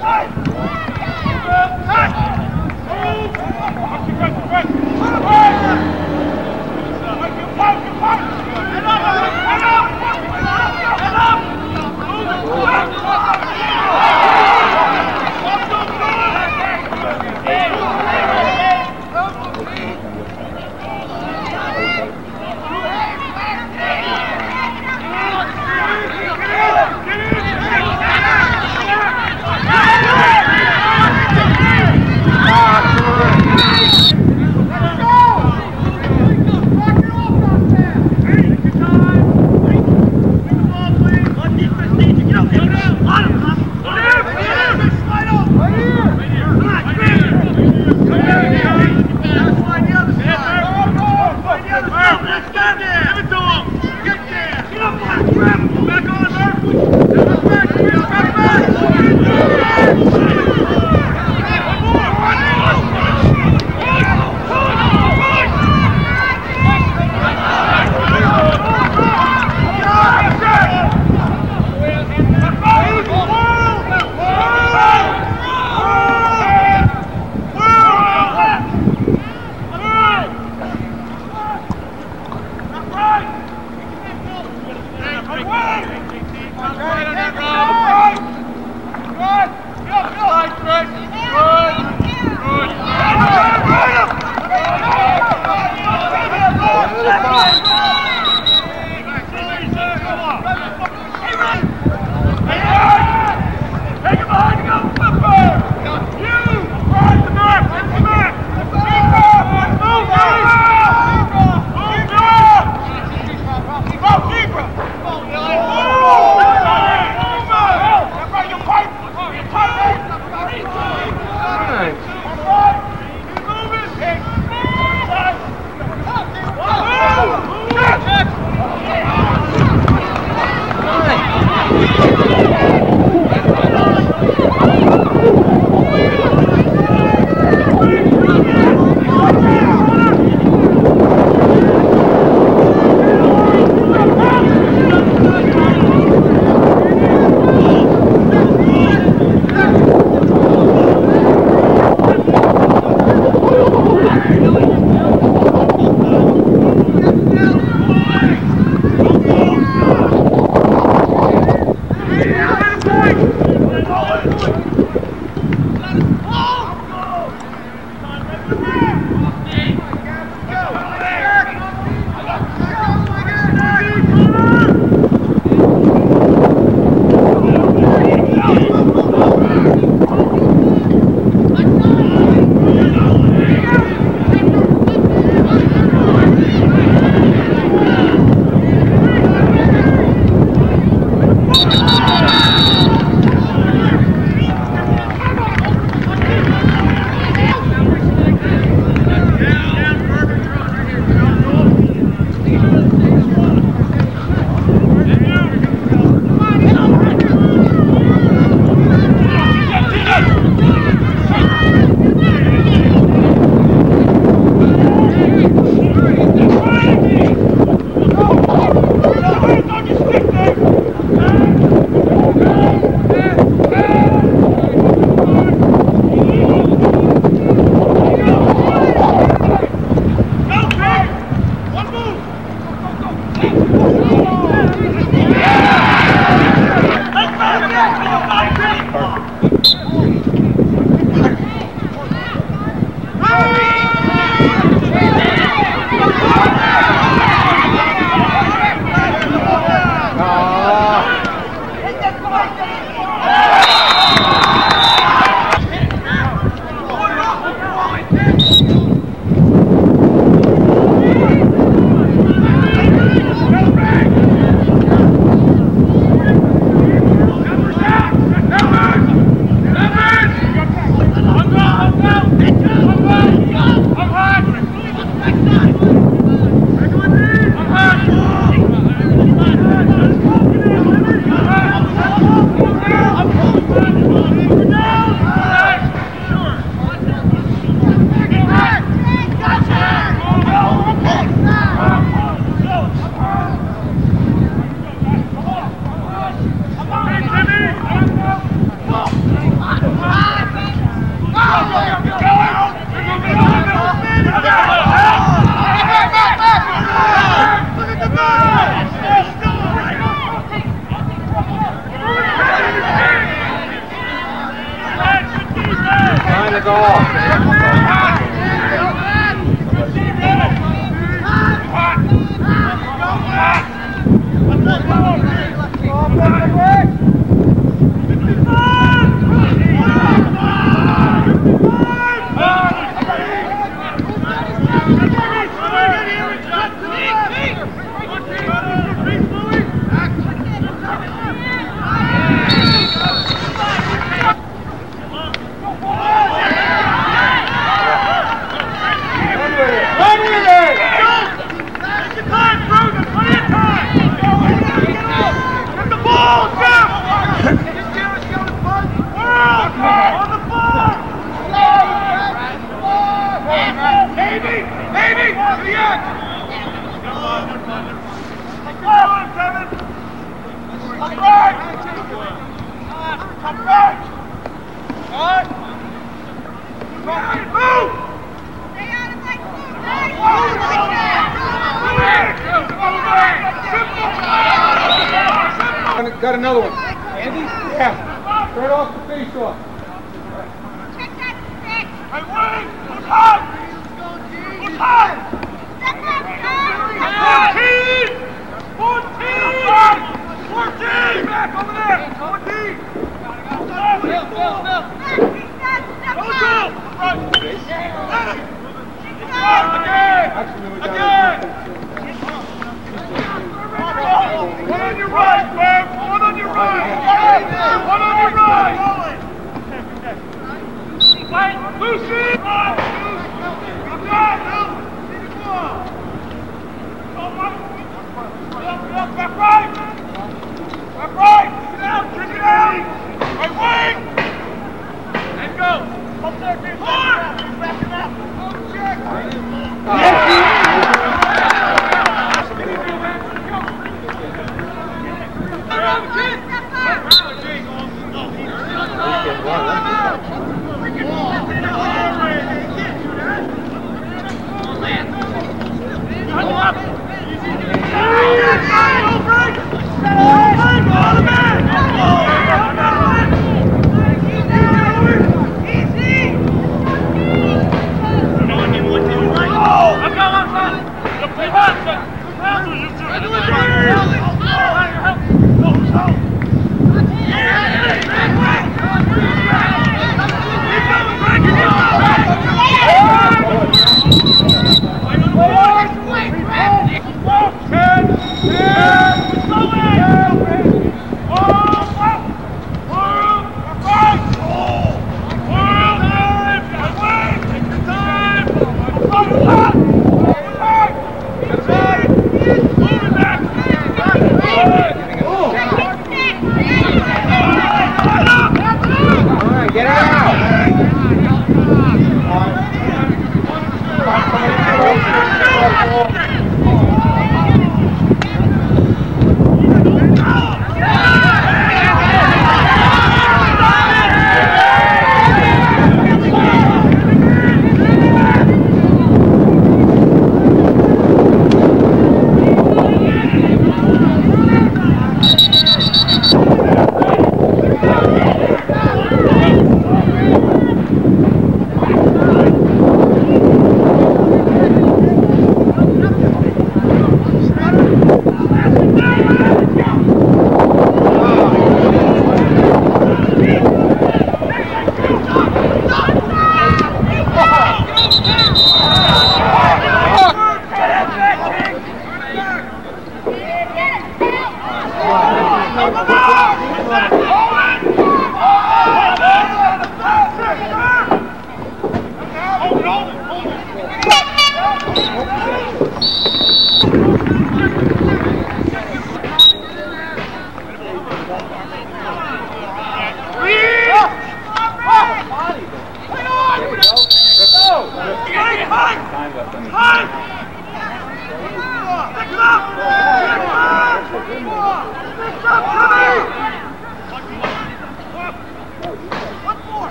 Hey!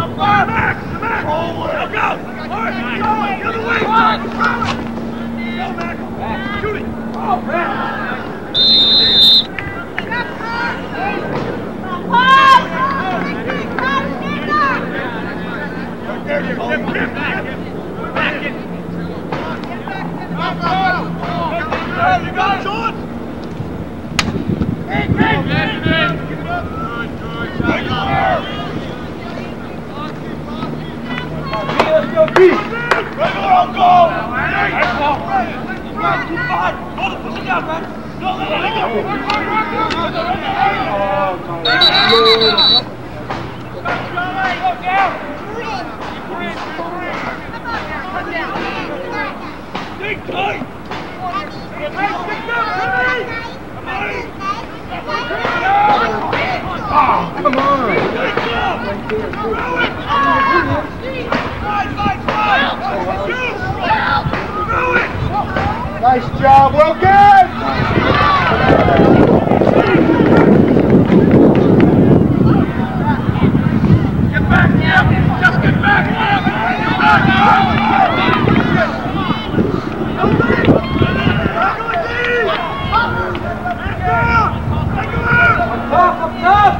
Come on, Max! Back! Go, go! Mark, keep going! The other way! Go, Max! Shoot it! Oh, Max! You got it, George! Hey, hey, hey! On! Right, keep behind! Hold it, push it down, man! No, let it go! Go down! Dig tight! Hey, stick down, Timmy! Come on! Oh, come on. Good job! Throw it! Slide, slide, slide! Throw it! Nice job, Wilkins! Get back, Jim! Just get back! Get back! Up, up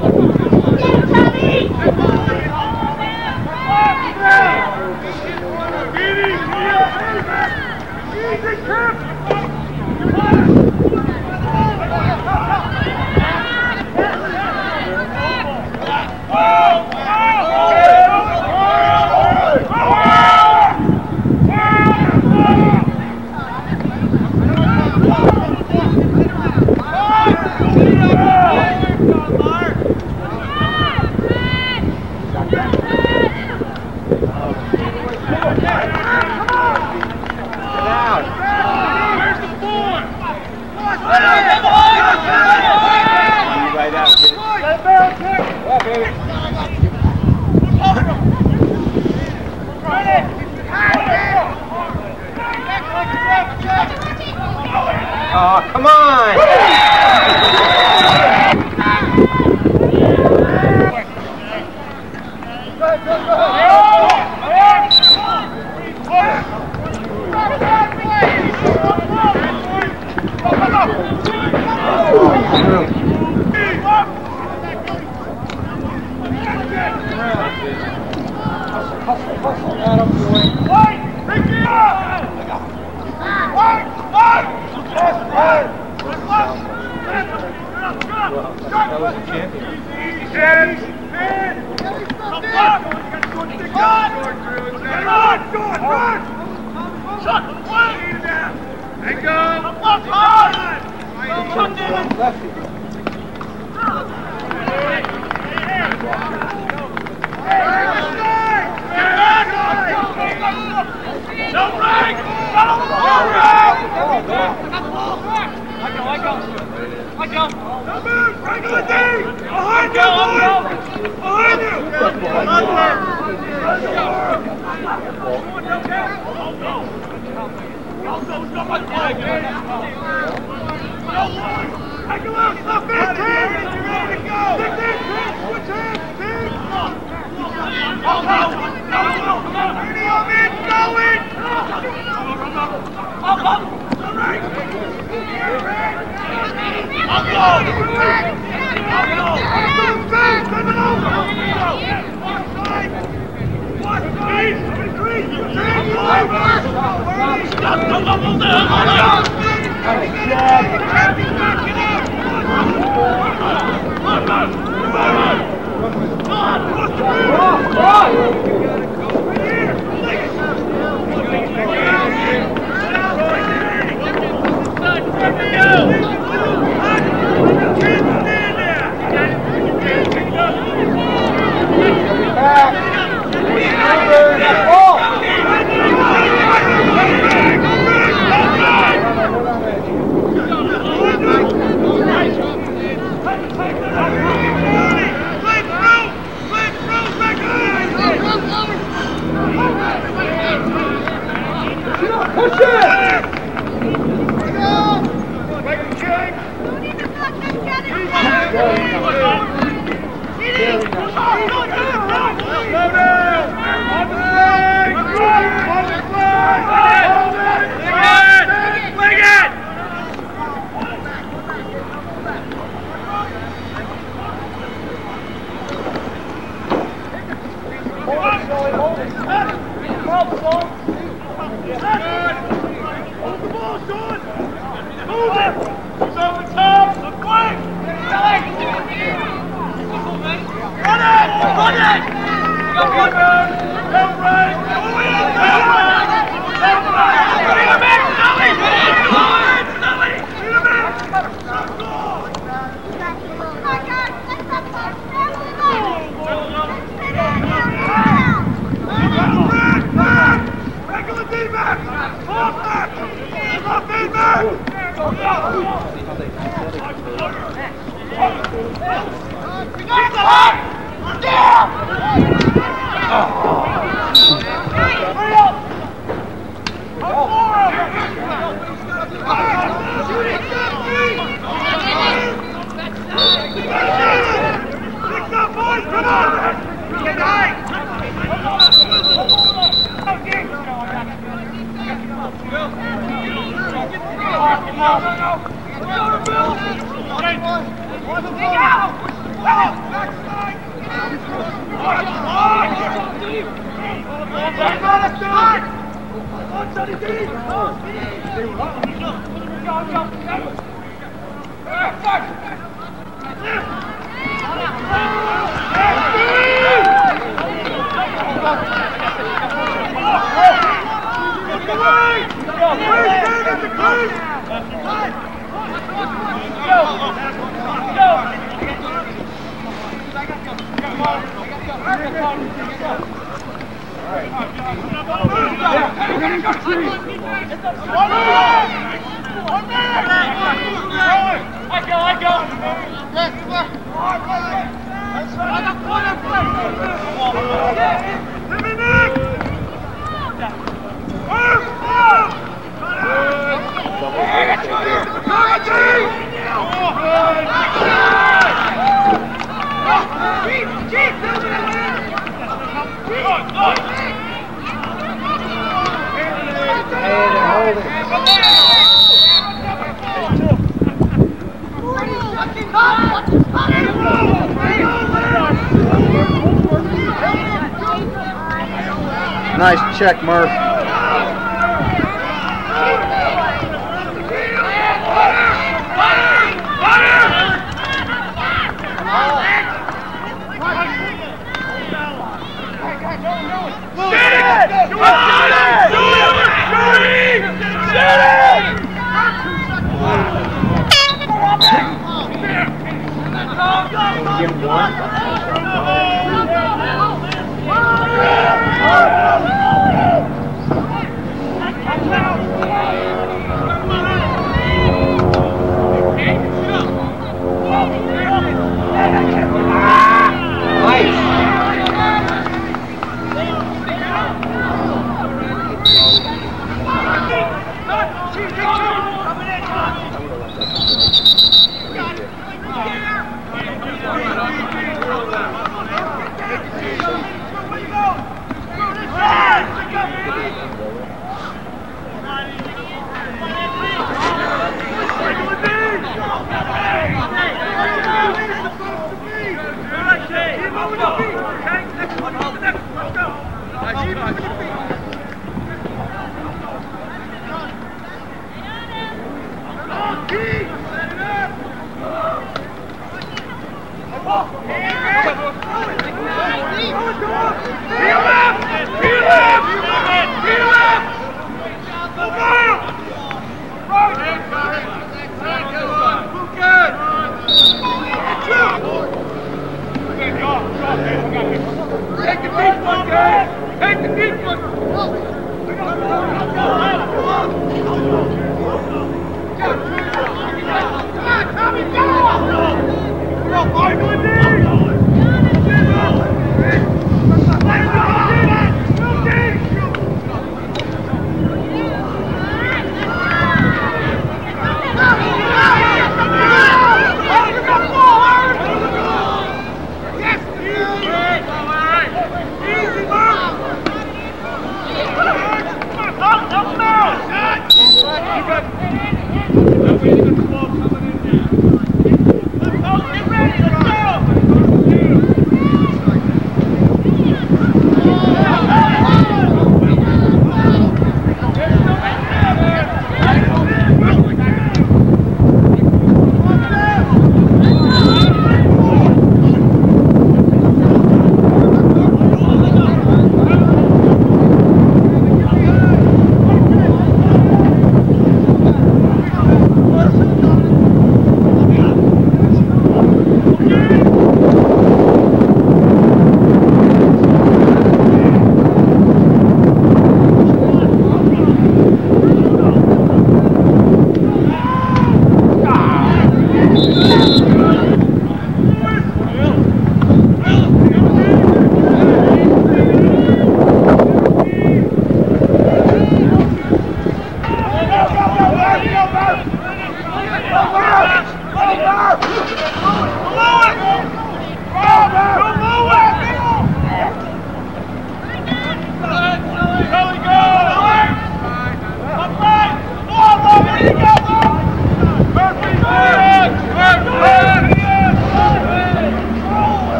Right Oh, come on! was a champion. Go! Don't move! Regular D! Behind you, boys! Behind you! Take a look! Stop it! Team! You're ready to go! Stick there, Chris! Switch hands, team! Oh, no! No, no! Go in! Go in! Up, up! All right! Come on! Number Go! Oh, Nice check, Murph. Give him one. Take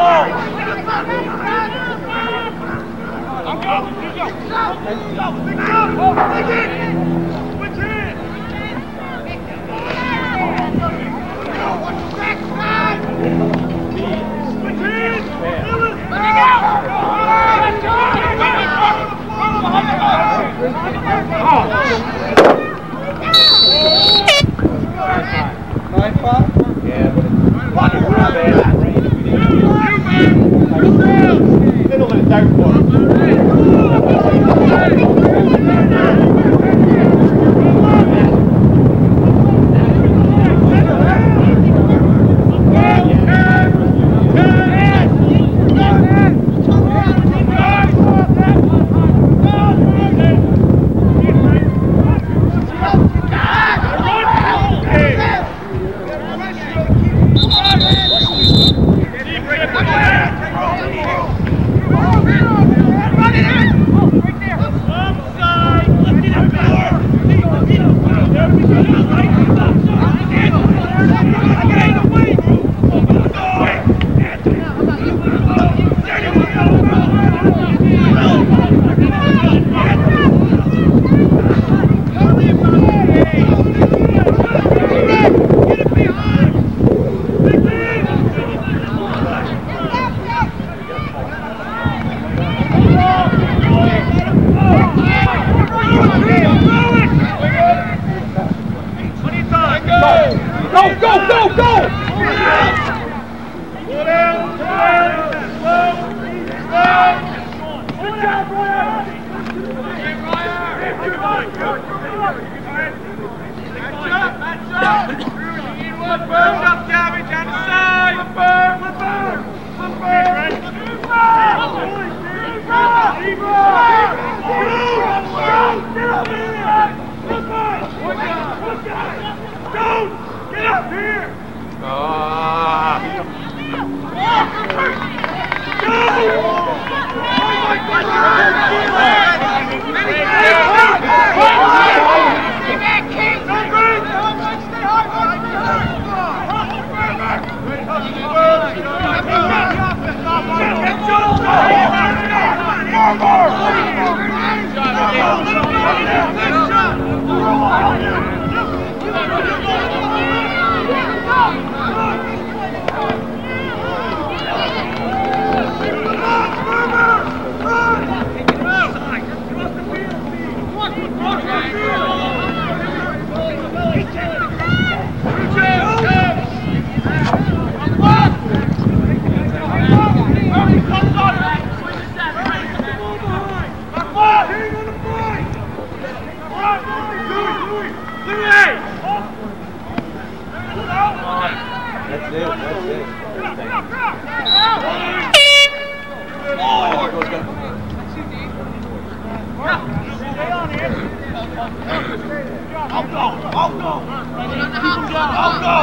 Nine Right, one. That's it. I'll go! I'll go! Keep him down! I'll go!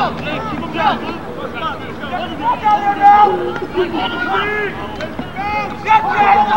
Keep him down! Out there now! Get that!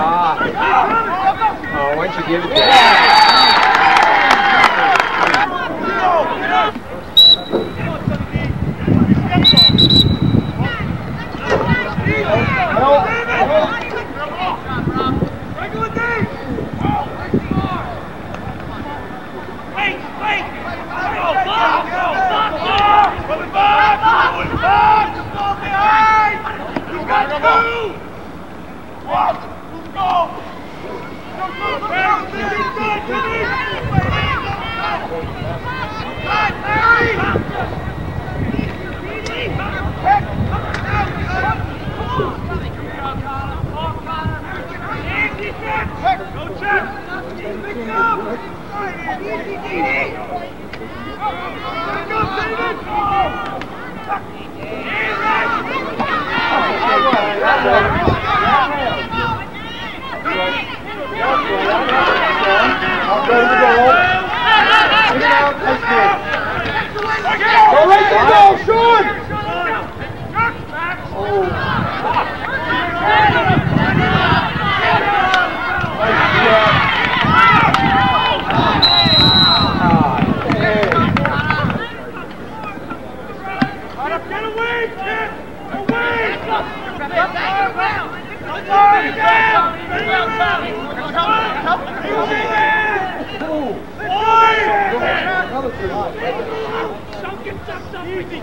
Ah. Oh, why don't you give it to him? To go. Take it out, nice kid. Go right there, go, Sean! Easy.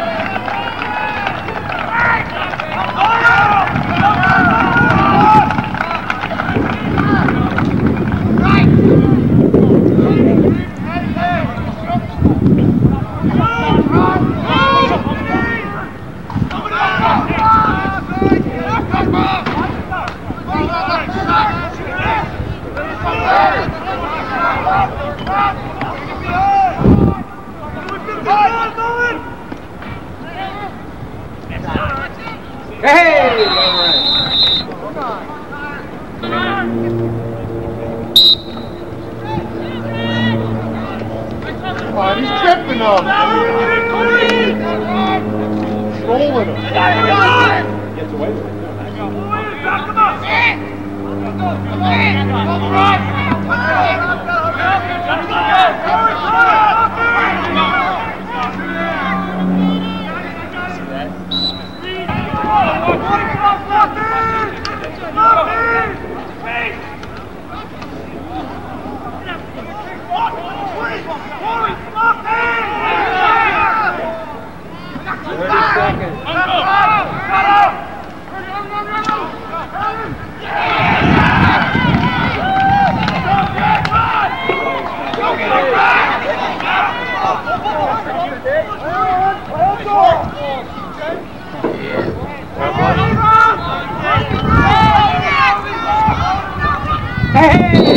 Hey! Come on. Come on. Oh, he's tripping on him. He's rolling him. Gets away with it. Come on. Come on. Come on. Hey!